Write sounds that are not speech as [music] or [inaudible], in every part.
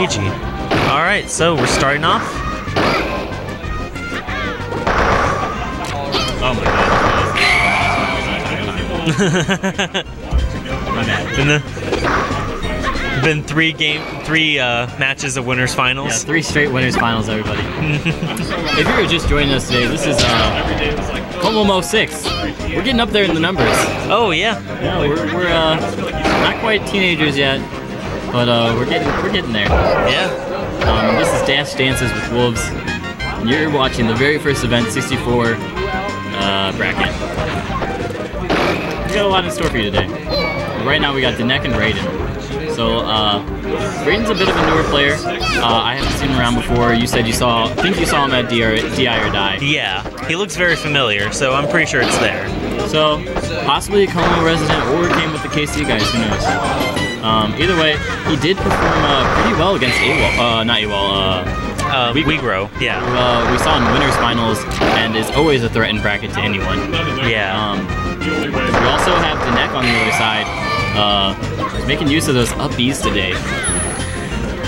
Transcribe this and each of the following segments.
Alright, so we're starting off. Oh my god. [laughs] Been, the, been three game, three uh, matches of winners Yeah, finals. three straight winners finals, everybody. [laughs] if you're just joining us today, this is uh, Como 06. We're getting up there in the numbers. Oh yeah, Yeah, we're, we're uh, not quite teenagers yet, but uh, we're getting we're getting there. yeah. Um, this is Dash Dances with Wolves. And you're watching the very first event, 64 uh, bracket. We got a lot in store for you today. Right now we got Denec and Raiden. So uh, Raiden's a bit of a newer player. Uh, I haven't seen him around before. You said you saw, I think you saw him at DR, DI or Die. Yeah, he looks very familiar, so I'm pretty sure it's there. So possibly a CoMo resident or came with the KC guys. Who knows? Um, either way, he did perform uh, pretty well against AWOL. Uh, not AWOL. Uh, Uh, We- we, grow, yeah. uh, we saw in winners finals and is always a threat in bracket to anyone. Yeah. Um, we also have Denec on the other side, uh, making use of those up Bs today.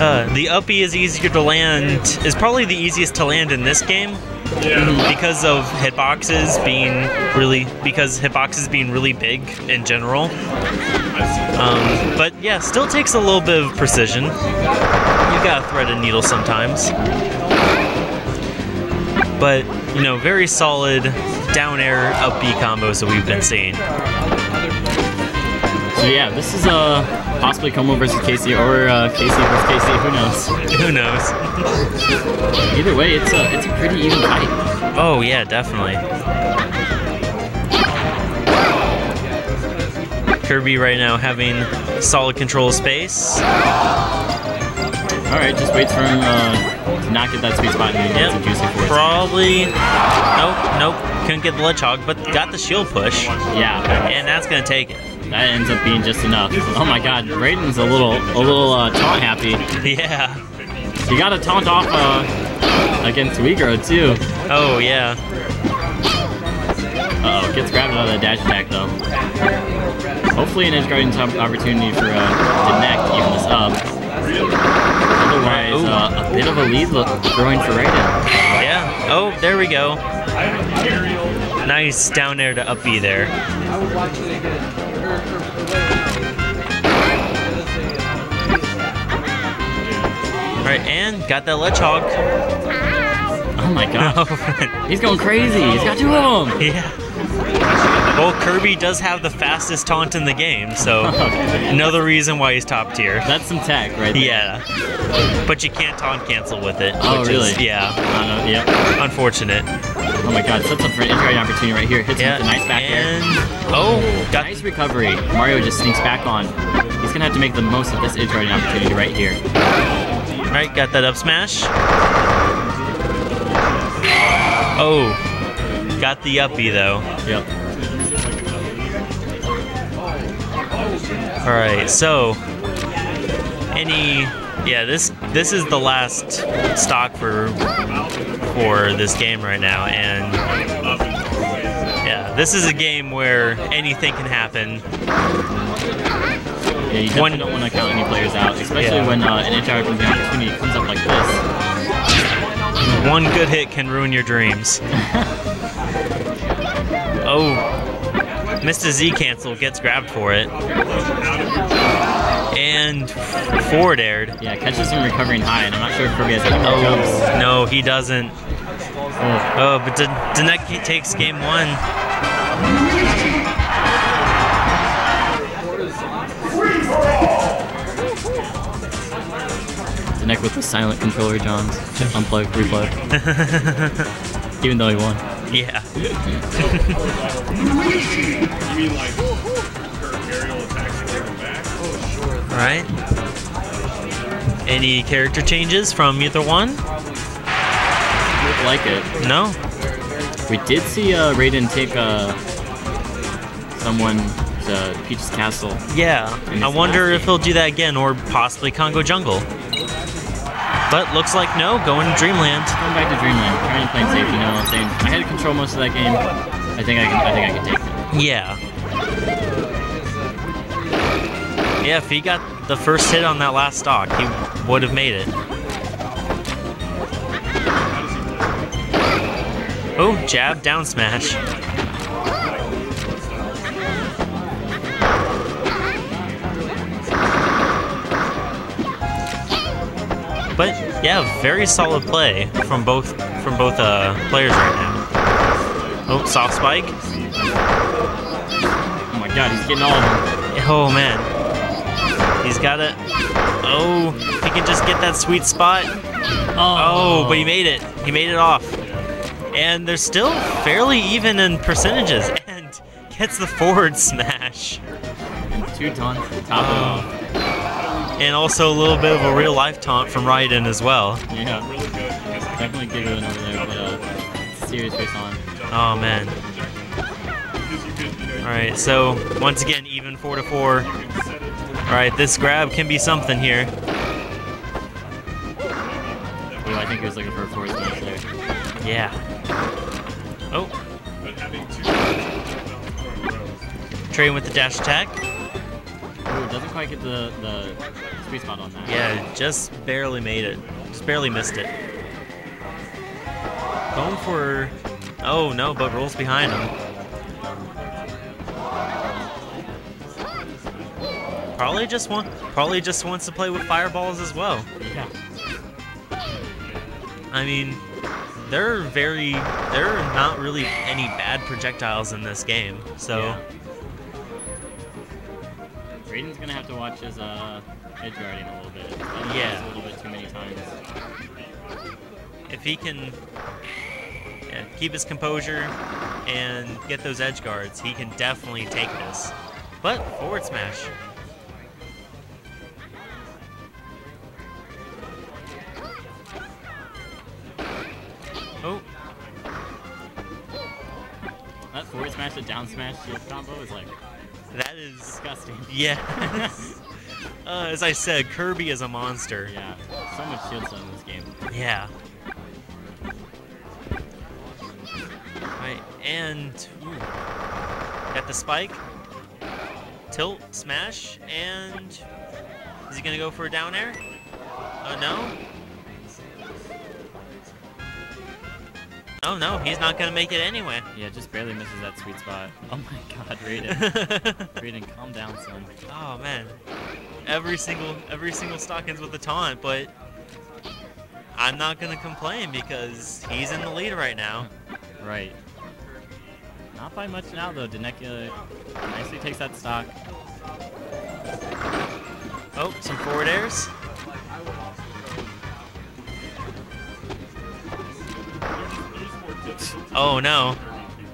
Uh, the uppy is easier to land, is probably the easiest to land in this game. Because of hitboxes being really, because hitboxes being really big in general. Um, but yeah, still takes a little bit of precision. You gotta thread a needle sometimes. But, you know, very solid down air up B combos that we've been seeing. So yeah, this is uh, possibly CoMo versus KC or uh, KC versus KC. Who knows? Who knows? Either way, it's a it's a pretty even fight. Oh, yeah, definitely. Kirby right now having solid control of space. All right, just waits for him uh, to not get that sweet spot and then get some juicy Yep. force. Probably. Nope, nope. Couldn't get the Ledgehog, but got the shield push. Yeah, And that's gonna take it. That ends up being just enough. Oh my God, Raiden's a little a little uh, taunt happy. [laughs] Yeah. You got to taunt off uh, against Weegro too. Oh, yeah. Uh oh, gets grabbed out of the dash attack though. Hopefully an edge guarding opportunity for uh, Denec to even this up. Otherwise, uh, a bit of a lead look growing for Raiden. Yeah. Oh, there we go. Nice down there to up B there. Alright, and got that Ledgehog. Oh my [laughs] god, he's going crazy. He's got two of them. [laughs] yeah. Well, Kirby does have the fastest taunt in the game, so [laughs] another reason why he's top tier. That's some tech right there. Yeah. But you can't taunt cancel with it. Oh, really? Is, yeah. Don't yep. Unfortunate. Oh my god, sets up for an edge guarding opportunity right here. Hits Yeah. with a nice back air. oh, got Nice recovery. Mario just sneaks back on. He's gonna have to make the most of this edge guarding opportunity right here. Alright, Got that up smash. Oh, got the uppy though. Yep. All right. So, any yeah this this is the last stock for for this game right now, and yeah, this is a game where anything can happen. Yeah, you definitely One- don't want to count any players out, especially Yeah. when uh, an edge guarding opportunity comes up like this. One good hit can ruin your dreams. [laughs] oh, Mr. Z cancel gets grabbed for it. And forward aired. Yeah, catches him recovering high, and I'm not sure if Kirby has any more jumps. Oh, no, he doesn't. Oh, Oh, but Den- Denec takes game one. the with the silent controller, John's. Unplug, replug. [laughs] Even though he won. Yeah. [laughs] [laughs] Alright. Any character changes from either one? Like it. No? We did see uh, Raiden take uh, someone to Peach's Castle. Yeah. I wonder if he'll do that again or possibly Congo Jungle. But looks like no, going to Dreamland. Going back to Dreamland, trying to play safe, you know, what I'm saying I had to control most of that game. I think I can. I think I can take it. Yeah. Yeah, if he got the first hit on that last stock, he would have made it. Oh, jab, down smash. But yeah, very solid play from both from both uh, players right now. Oh, soft spike. Oh my god, he's getting all of them. Oh man, he's got it. Oh, if he can just get that sweet spot. Oh, but he made it. He made it off. And they're still fairly even in percentages. [laughs] And gets the forward smash. Two taunts to top it off. And also a little bit of a real life taunt from Raiden as well. Yeah. Definitely giggling over there, but uh, serious face on. Oh man. Alright, so once again, even 4 to 4. Alright, this grab can be something here. Ooh, I think he was looking for a forward smash there. Yeah. Oh. Trading with the dash attack. Ooh, doesn't quite get the, the sweet spot on that. Yeah, just barely made it. Just barely missed it. Going for. Oh no, but rolls behind him. Probably just want. Probably just wants to play with fireballs as well. Yeah. I mean, there are very. There are not really any bad projectiles in this game. So. Yeah. Raiden's gonna have to watch his uh, edge guarding a little bit. Yeah. A little bit too many times. if he can yeah, keep his composure and get those edge guards, he can definitely take this. But forward smash. Smash to down smash shield combo is like that is disgusting. Yeah. [laughs] [laughs] uh, as I said, Kirby is a monster. Yeah, so much shield stun in this game. Yeah. Right, and ooh, got the spike, tilt, smash, and is he gonna go for a down air? Oh no. Oh no, he's not gonna make it anyway. Yeah, just barely misses that sweet spot. [laughs] Oh my god, Raiden. [laughs] Raiden, calm down, son. oh man, every single every single stock ends with a taunt, but I'm not gonna complain because he's in the lead right now. [laughs] Right. Not by much now, though. Deneka nicely takes that stock. Oh, some forward airs. Oh no,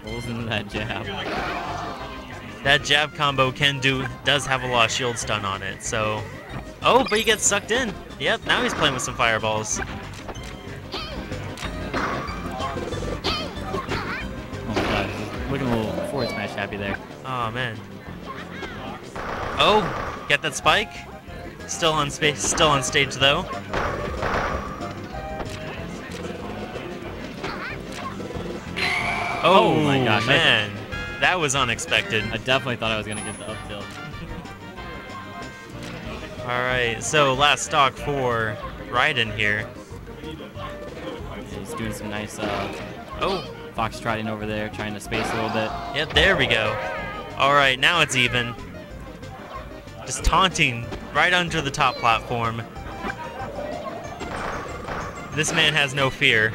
Rolls into that jab. that jab combo can do does have a lot of shield stun on it. So, oh, but he gets sucked in. Yep, now he's playing with some fireballs. Oh my god, he's looking a little forward smash happy there. Oh man. Oh, get that spike. Still on space. Still on stage though. Oh, Oh my gosh, I- man, that was unexpected. I definitely thought I was gonna get the up tilt. [laughs] All right, so last stock for Raiden here. He's doing some nice uh, Oh, fox trotting over there, trying to space a little bit. yep, there we go. All right, now it's even. Just taunting right under the top platform. This man has no fear.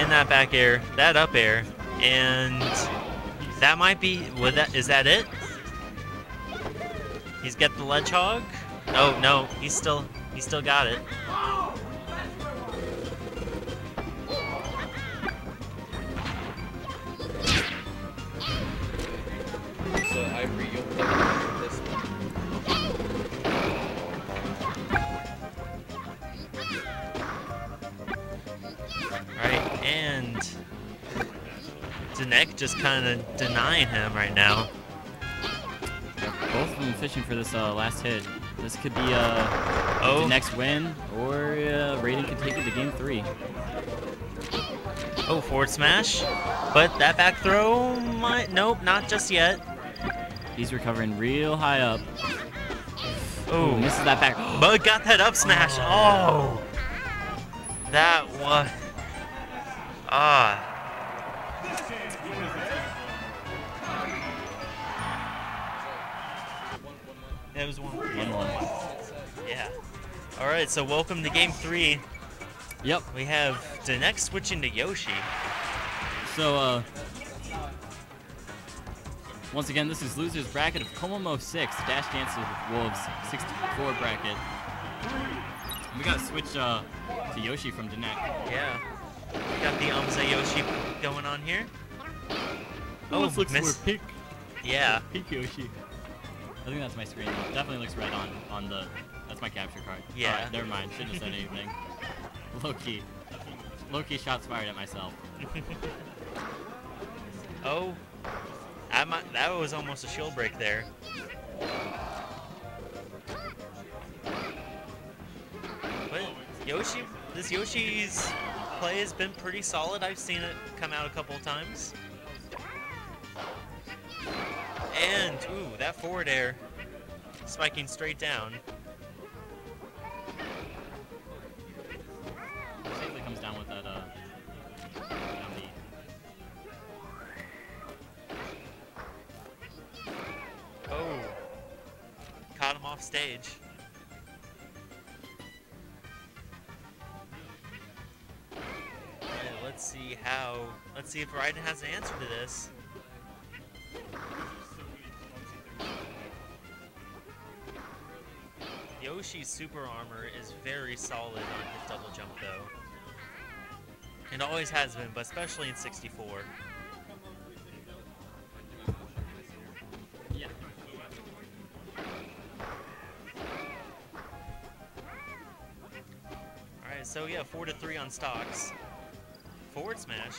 And that back air, that up air, and that might be. Would that is that it? He's got the ledge hog. Oh no, he's still he still got it. So Ivory, you'll and Danek just kind of denying him right now. Both of them fishing for this uh, last hit. This could be uh, Oh. the next win, or uh, Raiden could take it to game three. Oh, forward smash. But that back throw might. Nope, not just yet. He's recovering real high up. Oh, Misses that back. [gasps] but got that up smash. Oh, that was. Ah. It was one. One one. Yeah. All right. So welcome to game three. Yep. We have Danek switching to Yoshi. So, uh, once again, this is losers bracket of CoMoMo 6, Dash Dances with Wolves 64 bracket. And we got to switch uh, to Yoshi from Danek. Yeah. We got the Umza Yoshi going on here. Oh, Almost looks miss- more pink, Yeah. pink Yoshi. I think that's my screen. though. Definitely looks red on on the. That's my capture card. Yeah. Alright, never mind. Shouldn't have said anything. [laughs] Low key. Low key shots fired at myself. [laughs] Oh. I might, that was almost a shield break there. But Yoshi, this Yoshi's play has been pretty solid. I've seen it come out a couple of times. And, ooh, that forward air spiking straight down. Safely comes down with that uh. Oh. Caught him off stage. Let's see how. Let's see if Raiden has an answer to this. Yoshi's super armor is very solid on his double jump, though. It always has been, but especially in 64. Yeah. Alright, so yeah, 4 to 3 on stocks. Forward smash.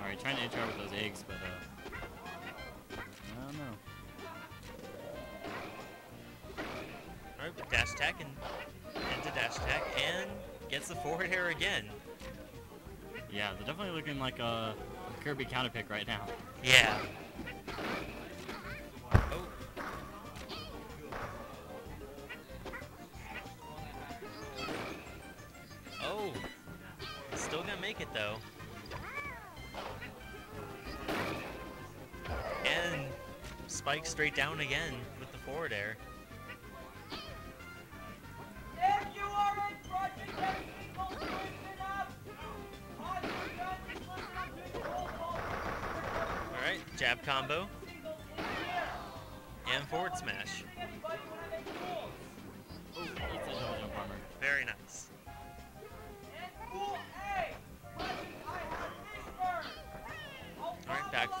Alright, trying to HR with those eggs, but uh. I don't know. Alright, dash attack and into dash attack and gets the forward air again. Yeah, they're definitely looking like a Kirby counter pick right now. Yeah. Though. And spike straight down again with the forward air. If you are in Project X, people, listen up! On your gun, listen up to your roll call. Alright, jab combo and forward smash.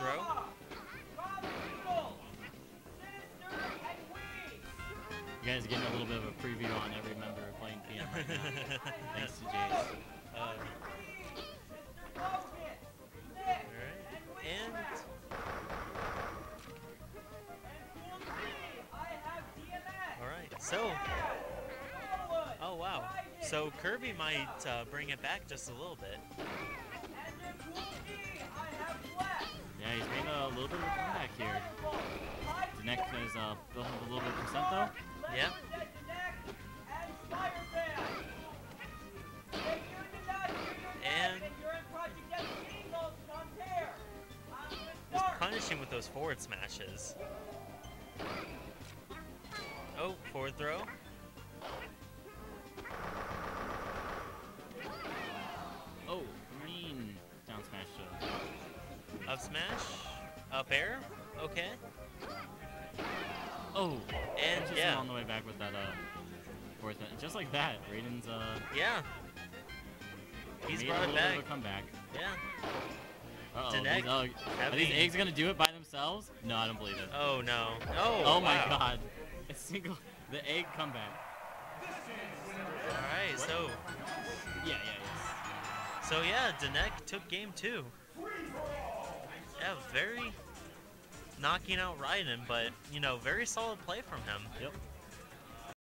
Throw. Rob Noodle, Sinister, and Weed. You guys are getting a little bit of a preview on every member playing PM right now. [laughs] Thanks to Jace. Uh, Alright, and and And rule C, I have DMX. alright, so oh wow, so Kirby might uh, bring it back just a little bit. Little bit of a comeback here. The neck is uh, building up a little bit of percent though. Yeah. And- Just punishing with those forward smashes. Oh, forward throw. Oh, green down smash though. Up smash. Up air. Okay. Oh, And just yeah. on the way back with that uh, fourth. Just like that, Raiden's uh, Yeah. He's brought it back. comeback. Yeah. Uh-oh, these, uh, are these eggs gonna do it by themselves? No, I don't believe it. Oh no. Oh. Oh, my god. [laughs] A single, the egg comeback. All right. So Yeah, yeah, yeah. so yeah, Danek took game two. Yeah, very knocking out Raiden, but you know, very solid play from him. Yep.